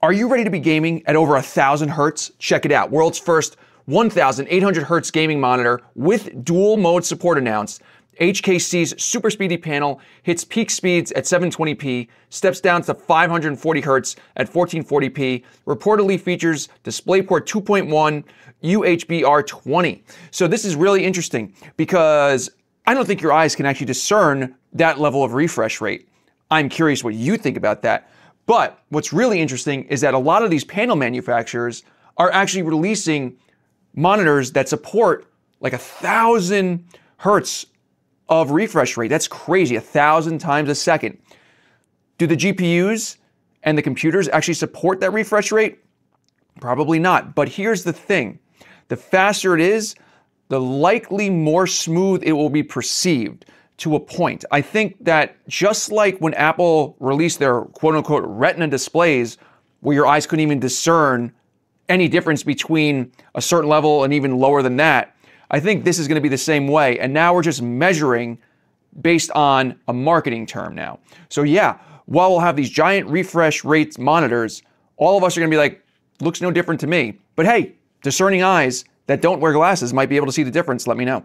Are you ready to be gaming at over a thousand hertz? Check it out. World's first 1800 hertz gaming monitor with dual mode support announced. HKC's super speedy panel hits peak speeds at 720p, steps down to 540 hertz at 1440p, reportedly features DisplayPort 2.1 UHBR20. So this is really interesting because I don't think your eyes can actually discern that level of refresh rate. I'm curious what you think about that. But what's really interesting is that a lot of these panel manufacturers are actually releasing monitors that support like a thousand hertz of refresh rate. That's crazy, a thousand times a second. Do the GPUs and the computers actually support that refresh rate? Probably not. But here's the thing the faster it is, the likely more smooth it will be perceived to a point. I think that just like when Apple released their quote unquote retina displays, where your eyes couldn't even discern any difference between a certain level and even lower than that, I think this is going to be the same way. And now we're just measuring based on a marketing term now. So, yeah, while we'll have these giant refresh rates monitors, all of us are going to be like, looks no different to me. But hey, discerning eyes that don't wear glasses might be able to see the difference. Let me know.